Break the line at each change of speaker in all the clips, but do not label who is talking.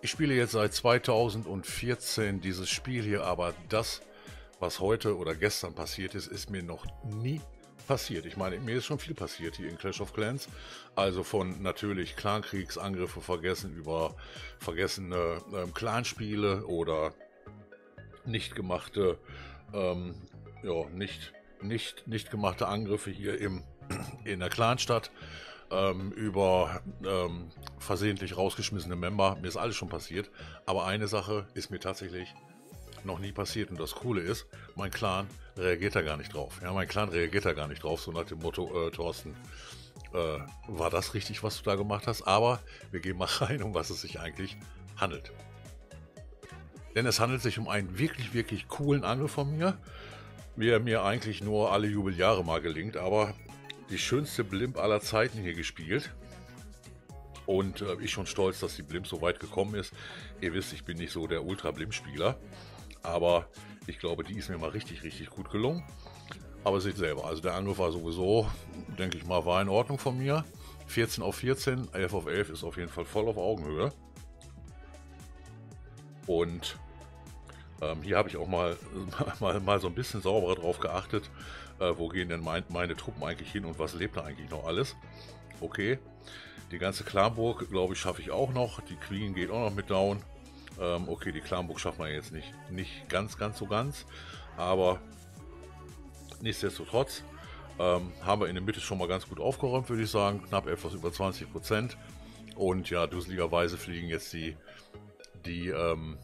Ich spiele jetzt seit 2014 dieses Spiel hier, aber das, was heute oder gestern passiert ist, ist mir noch nie passiert. Ich meine, mir ist schon viel passiert hier in Clash of Clans. Also von natürlich Clankriegsangriffe vergessen über vergessene ähm, Clanspiele oder nicht gemachte, ähm, ja, nicht, nicht, nicht gemachte Angriffe hier im, in der Clanstadt ähm, über ähm, versehentlich rausgeschmissene Member. Mir ist alles schon passiert. Aber eine Sache ist mir tatsächlich noch nie passiert. Und das Coole ist, mein Clan reagiert da gar nicht drauf. Ja, mein Clan reagiert da gar nicht drauf, so nach dem Motto, äh, Thorsten, äh, war das richtig, was du da gemacht hast? Aber wir gehen mal rein, um was es sich eigentlich handelt. Denn es handelt sich um einen wirklich, wirklich coolen Angriff von mir, wie er mir eigentlich nur alle Jubeljahre mal gelingt, aber die schönste Blimp aller Zeiten hier gespielt. Und äh, ich schon stolz, dass die Blimp so weit gekommen ist. Ihr wisst, ich bin nicht so der Ultra-Blimp-Spieler. Aber ich glaube, die ist mir mal richtig, richtig gut gelungen. Aber seht selber, also der Angriff war sowieso, denke ich mal, war in Ordnung von mir. 14 auf 14, 11 auf 11 ist auf jeden Fall voll auf Augenhöhe. Und ähm, hier habe ich auch mal, mal, mal so ein bisschen sauberer drauf geachtet, äh, wo gehen denn mein, meine Truppen eigentlich hin und was lebt da eigentlich noch alles. Okay, die ganze Clanburg, glaube ich, schaffe ich auch noch. Die Queen geht auch noch mit down. Ähm, okay, die Clanburg schafft man jetzt nicht, nicht ganz, ganz so ganz. Aber nichtsdestotrotz ähm, haben wir in der Mitte schon mal ganz gut aufgeräumt, würde ich sagen. Knapp etwas über 20 Prozent. Und ja, dusseligerweise fliegen jetzt die, die ähm,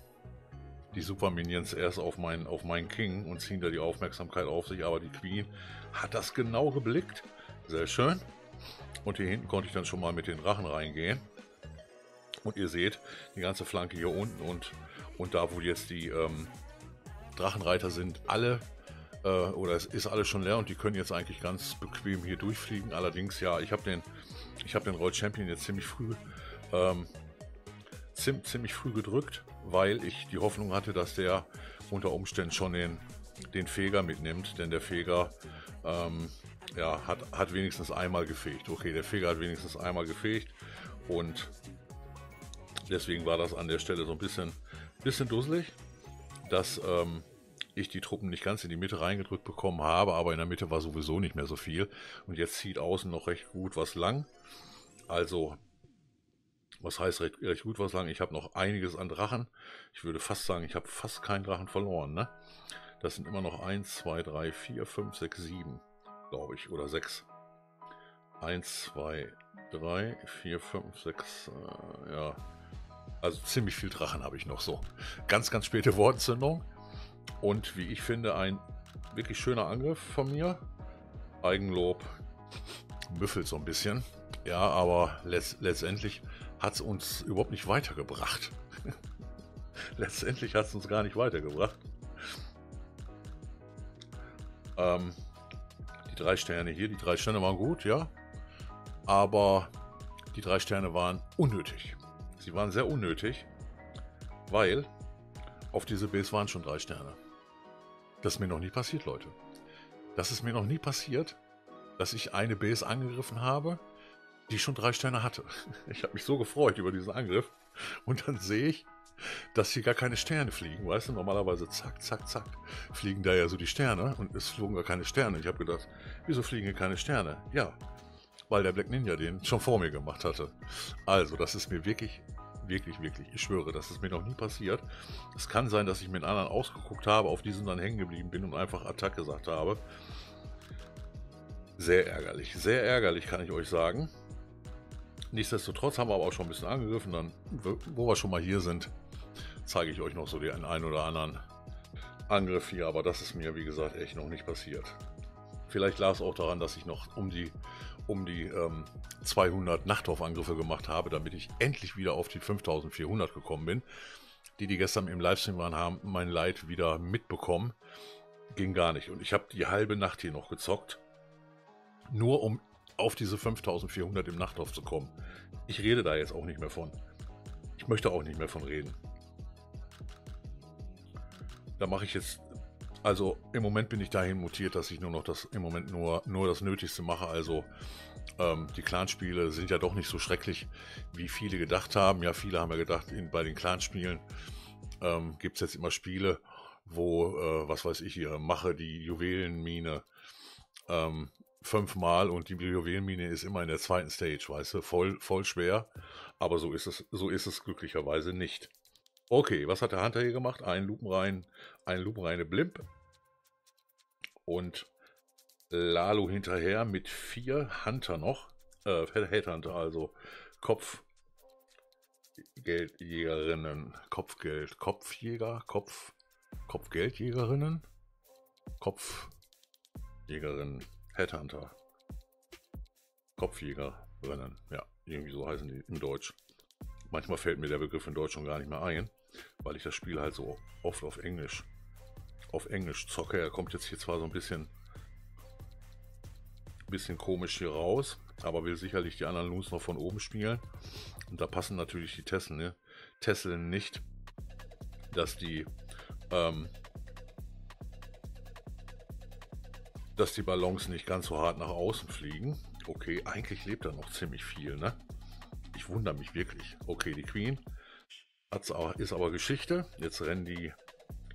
die Super Minions erst auf meinen, auf meinen King und ziehen da die Aufmerksamkeit auf sich, aber die Queen hat das genau geblickt. Sehr schön. Und hier hinten konnte ich dann schon mal mit den Drachen reingehen. Und ihr seht, die ganze Flanke hier unten und, und da, wo jetzt die ähm, Drachenreiter sind, alle, äh, oder es ist alles schon leer und die können jetzt eigentlich ganz bequem hier durchfliegen. Allerdings, ja, ich habe den, ich habe den Roll Champion jetzt ziemlich früh, ähm, ziemlich früh gedrückt weil ich die Hoffnung hatte, dass der unter Umständen schon den, den Feger mitnimmt, denn der Feger ähm, ja, hat, hat wenigstens einmal gefegt. Okay, der Feger hat wenigstens einmal gefegt und deswegen war das an der Stelle so ein bisschen, bisschen dusselig, dass ähm, ich die Truppen nicht ganz in die Mitte reingedrückt bekommen habe, aber in der Mitte war sowieso nicht mehr so viel und jetzt zieht außen noch recht gut was lang. Also was heißt recht, recht gut was sagen? Ich habe noch einiges an Drachen. Ich würde fast sagen, ich habe fast keinen Drachen verloren. Ne? Das sind immer noch 1, 2, 3, 4, 5, 6, 7, glaube ich. Oder 6. 1, 2, 3, 4, 5, 6. Äh, ja. Also ziemlich viel Drachen habe ich noch so. Ganz, ganz späte Wortzündung. Und wie ich finde, ein wirklich schöner Angriff von mir. Eigenlob büffelt so ein bisschen. Ja, aber letzt, letztendlich hat es uns überhaupt nicht weitergebracht. Letztendlich hat es uns gar nicht weitergebracht. Ähm, die drei Sterne hier, die drei Sterne waren gut, ja. Aber die drei Sterne waren unnötig. Sie waren sehr unnötig, weil auf diese Base waren schon drei Sterne. Das ist mir noch nie passiert, Leute. Das ist mir noch nie passiert, dass ich eine Base angegriffen habe die schon drei Sterne hatte. Ich habe mich so gefreut über diesen Angriff. Und dann sehe ich, dass hier gar keine Sterne fliegen. Weißt du, normalerweise zack, zack, zack, fliegen da ja so die Sterne und es flogen gar keine Sterne. Ich habe gedacht, wieso fliegen hier keine Sterne? Ja, weil der Black Ninja den schon vor mir gemacht hatte. Also, das ist mir wirklich, wirklich, wirklich, ich schwöre, das ist mir noch nie passiert. Es kann sein, dass ich mit anderen ausgeguckt habe, auf diesen dann hängen geblieben bin und einfach Attack gesagt habe. Sehr ärgerlich, sehr ärgerlich, kann ich euch sagen. Nichtsdestotrotz haben wir aber auch schon ein bisschen angegriffen. Dann, wo wir schon mal hier sind, zeige ich euch noch so den einen oder anderen Angriff hier. Aber das ist mir, wie gesagt, echt noch nicht passiert. Vielleicht lag es auch daran, dass ich noch um die, um die ähm, 200 Nachtdorf-Angriffe gemacht habe, damit ich endlich wieder auf die 5400 gekommen bin. Die, die gestern im Livestream waren, haben mein Leid wieder mitbekommen. Ging gar nicht. Und ich habe die halbe Nacht hier noch gezockt. Nur um auf diese 5400 im Nachtlauf zu kommen. Ich rede da jetzt auch nicht mehr von. Ich möchte auch nicht mehr von reden. Da mache ich jetzt, also im Moment bin ich dahin mutiert, dass ich nur noch das, im Moment nur, nur das Nötigste mache. Also Ähm, die Clanspiele sind ja doch nicht so schrecklich, wie viele gedacht haben. Ja, viele haben ja gedacht, in, bei den Clanspielen ähm, gibt es jetzt immer Spiele, wo, äh, was weiß ich hier, mache die Juwelenmine ähm, fünfmal und die Juwelenmine ist immer in der zweiten Stage, weißt du, voll, voll schwer. Aber so ist es, so ist es glücklicherweise nicht. Okay, was hat der Hunter hier gemacht? Ein lupenrein, ein lupenreine Blimp. Und Lalo hinterher mit vier Hunter noch. Äh, Headhunter, also Kopfgeldjägerinnen. Kopfgeld, Kopfjäger, Kopf, Kopfgeldjägerinnen. Kopfjägerinnen. Headhunter. Kopfjägerinnen. Ja, irgendwie so heißen die im Deutsch. Manchmal fällt mir der Begriff in Deutsch schon gar nicht mehr ein, weil ich das Spiel halt so oft auf Englisch auf Englisch zocke. Er kommt jetzt hier zwar so ein bisschen bisschen komisch hier raus, aber will sicherlich die anderen Loons noch von oben spielen. Und da passen natürlich die Tesseln, ne? Tesseln nicht, dass die ähm, dass die Ballons nicht ganz so hart nach außen fliegen. Okay, eigentlich lebt da noch ziemlich viel, ne? Ich wundere mich wirklich. Okay, die Queen hat's auch, ist aber Geschichte. Jetzt rennen die,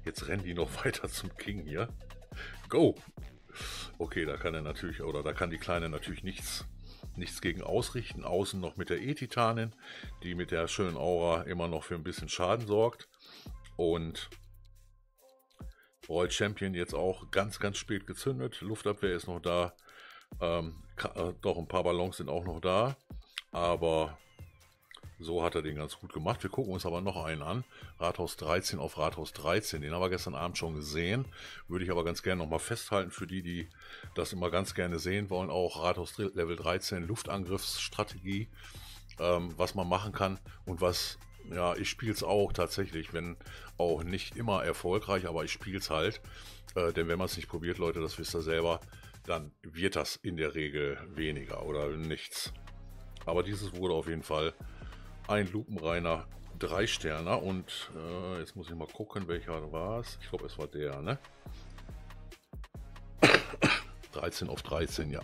jetzt rennen die noch weiter zum King hier. Go! Okay, da kann er natürlich, oder da kann die Kleine natürlich nichts, nichts gegen ausrichten. Außen noch mit der E-Titanin, die mit der schönen Aura immer noch für ein bisschen Schaden sorgt. Und Royal Champion jetzt auch ganz, ganz spät gezündet. Luftabwehr ist noch da. Ähm, äh, doch, ein paar Ballons sind auch noch da. Aber so hat er den ganz gut gemacht. Wir gucken uns aber noch einen an. Rathaus 13 auf Rathaus 13. Den haben wir gestern Abend schon gesehen. Würde ich aber ganz gerne nochmal festhalten für die, die das immer ganz gerne sehen wollen. Auch Rathaus Level 13 Luftangriffsstrategie. Ähm, was man machen kann und was, ja, ich spiele es auch tatsächlich, wenn auch nicht immer erfolgreich, aber ich spiele es halt. Äh, denn wenn man es nicht probiert, Leute, das wisst ihr selber, dann wird das in der Regel weniger oder nichts. Aber dieses wurde auf jeden Fall ein lupenreiner Drei-Sterner und äh, jetzt muss ich mal gucken, welcher war es. Ich glaube, es war der, ne? 13 auf 13, ja.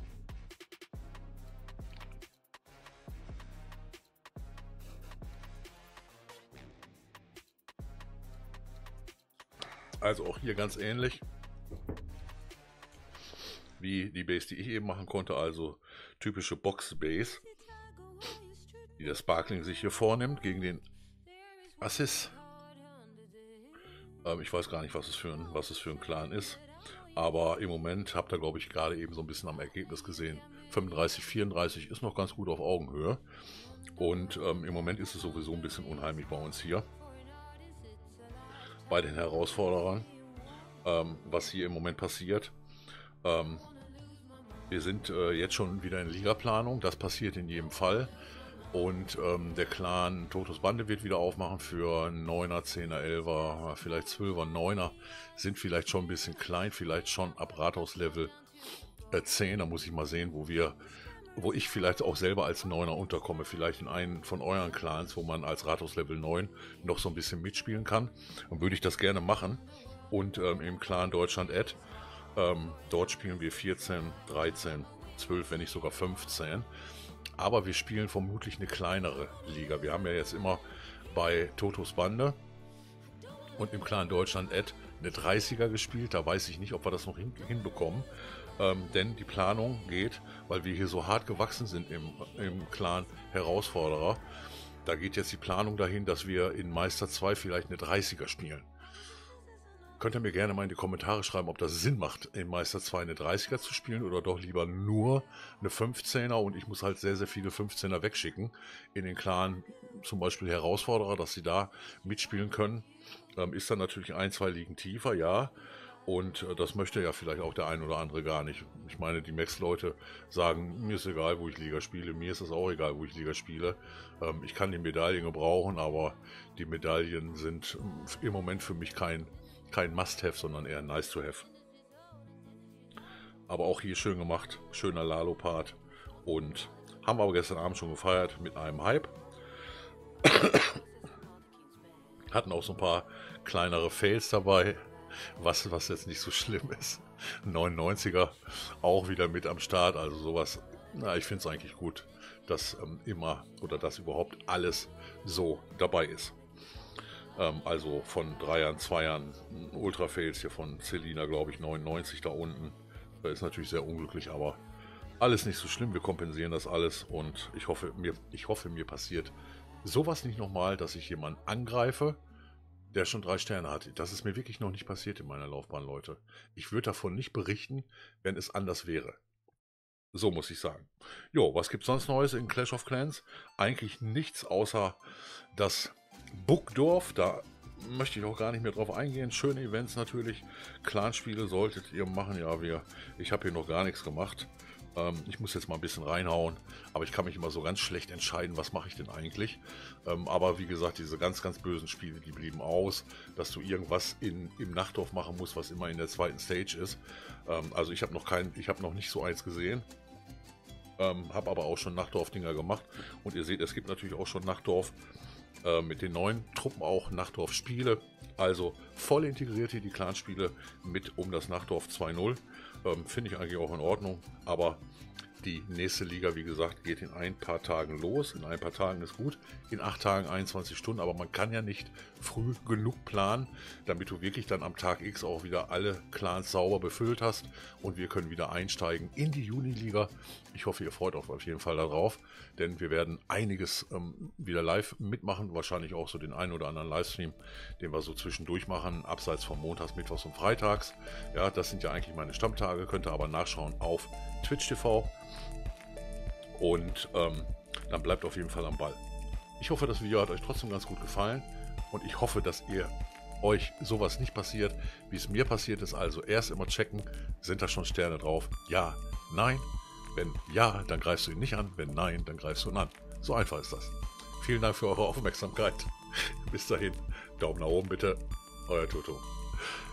Also auch hier ganz ähnlich wie die Base, die ich eben machen konnte, also typische Box-Base die der Sparkling sich hier vornimmt gegen den Assis. Ähm, ich weiß gar nicht, was es, für ein, was es für ein Clan ist. Aber im Moment habt ihr, glaube ich, gerade eben so ein bisschen am Ergebnis gesehen. 35, 34 ist noch ganz gut auf Augenhöhe. Und ähm, im Moment ist es sowieso ein bisschen unheimlich bei uns hier. Bei den Herausforderern. Ähm, was hier im Moment passiert. Ähm, wir sind äh, jetzt schon wieder in Ligaplanung. Das passiert in jedem Fall. Und ähm, der Clan Totos Bande wird wieder aufmachen für 9er, 10er, 11er, vielleicht 12er, 9er. Sind vielleicht schon ein bisschen klein, vielleicht schon ab Rathaus-Level äh, 10. Da muss ich mal sehen, wo wir, wo ich vielleicht auch selber als 9er unterkomme. Vielleicht in einen von euren Clans, wo man als Rathaus-Level 9 noch so ein bisschen mitspielen kann. Dann würde ich das gerne machen. Und ähm, im Clan Deutschland Ad, ähm, dort spielen wir 14, 13, 12, wenn nicht sogar 15. Aber wir spielen vermutlich eine kleinere Liga. Wir haben ja jetzt immer bei Totos Bande und im Clan Deutschland Ed eine 30er gespielt. Da weiß ich nicht, ob wir das noch hin, hinbekommen. Ähm, denn die Planung geht, weil wir hier so hart gewachsen sind im, im Clan Herausforderer, da geht jetzt die Planung dahin, dass wir in Meister 2 vielleicht eine 30er spielen. Könnt ihr mir gerne mal in die Kommentare schreiben, ob das Sinn macht, in Meister 2 eine 30er zu spielen oder doch lieber nur eine 15er und ich muss halt sehr, sehr viele 15er wegschicken in den Clan, zum Beispiel Herausforderer, dass sie da mitspielen können. Ähm, ist dann natürlich ein, zwei Ligen tiefer, ja. Und äh, das möchte ja vielleicht auch der ein oder andere gar nicht. Ich meine, die Max-Leute sagen, mir ist egal, wo ich Liga spiele, mir ist es auch egal, wo ich Liga spiele. Ähm, ich kann die Medaillen gebrauchen, aber die Medaillen sind im Moment für mich kein kein Must-Have, sondern eher Nice-to-Have. Aber auch hier schön gemacht, schöner Lalo-Part. Und haben aber gestern Abend schon gefeiert mit einem Hype. Hatten auch so ein paar kleinere Fails dabei, was, was jetzt nicht so schlimm ist. 99er auch wieder mit am Start, also sowas Na, ich finde es eigentlich gut, dass ähm, immer oder dass überhaupt alles so dabei ist. Ähm, also von Dreiern, Zweiern, Ultra-Fails hier von Celina, glaube ich, 99 da unten. Das ist natürlich sehr unglücklich, aber alles nicht so schlimm. Wir kompensieren das alles und ich hoffe, mir, ich hoffe, mir passiert sowas nicht nochmal, dass ich jemanden angreife, der schon drei Sterne hat. Das ist mir wirklich noch nicht passiert in meiner Laufbahn, Leute. Ich würde davon nicht berichten, wenn es anders wäre. So muss ich sagen. Jo, was gibt's sonst Neues in Clash of Clans? Eigentlich nichts außer das Burgdorf. Da möchte ich auch gar nicht mehr drauf eingehen. Schöne Events natürlich. Clanspiele solltet ihr machen. Ja, wir, ich habe hier noch gar nichts gemacht. Ähm, ich muss jetzt mal ein bisschen reinhauen, aber ich kann mich immer so ganz schlecht entscheiden, was mache ich denn eigentlich. Ähm, aber wie gesagt, diese ganz, ganz bösen Spiele, die blieben aus, dass du irgendwas in, im Nachtdorf machen musst, was immer in der zweiten Stage ist. Ähm, also ich habe noch kein, ich habe noch nicht so eins gesehen. Ähm, habe aber auch schon Nachtdorf-Dinger gemacht. Und ihr seht, es gibt natürlich auch schon Nachtdorf äh, mit den neuen Truppen auch Nachtdorf-Spiele. Also voll integriert hier die Clanspiele mit um das Nachtdorf 2.0. Ähm, Finde ich eigentlich auch in Ordnung. Aber die nächste Liga, wie gesagt, geht in ein paar Tagen los. In ein paar Tagen ist gut. In acht Tagen 21 Stunden. Aber man kann ja nicht früh genug planen, damit du wirklich dann am Tag X auch wieder alle Clans sauber befüllt hast. Und wir können wieder einsteigen in die Juni-Liga. Ich hoffe, ihr freut euch auf jeden Fall darauf. Denn wir werden einiges ähm, wieder live mitmachen. Wahrscheinlich auch so den einen oder anderen Livestream, den wir so zwischendurch machen. Abseits von Montags, Mittwochs und Freitags. Ja, das sind ja eigentlich meine Stammtage. Könnt ihr aber nachschauen auf Twitch TV. Und ähm, dann bleibt auf jeden Fall am Ball. Ich hoffe, das Video hat euch trotzdem ganz gut gefallen und ich hoffe, dass ihr euch sowas nicht passiert, wie es mir passiert ist. Also erst immer checken, sind da schon Sterne drauf? Ja, nein. Wenn ja, dann greifst du ihn nicht an. Wenn nein, dann greifst du ihn an. So einfach ist das. Vielen Dank für eure Aufmerksamkeit. Bis dahin, Daumen nach oben bitte. Euer Toto.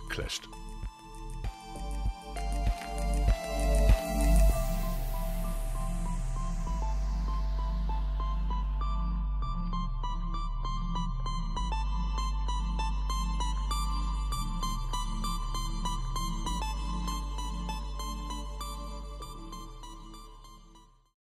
Clasht.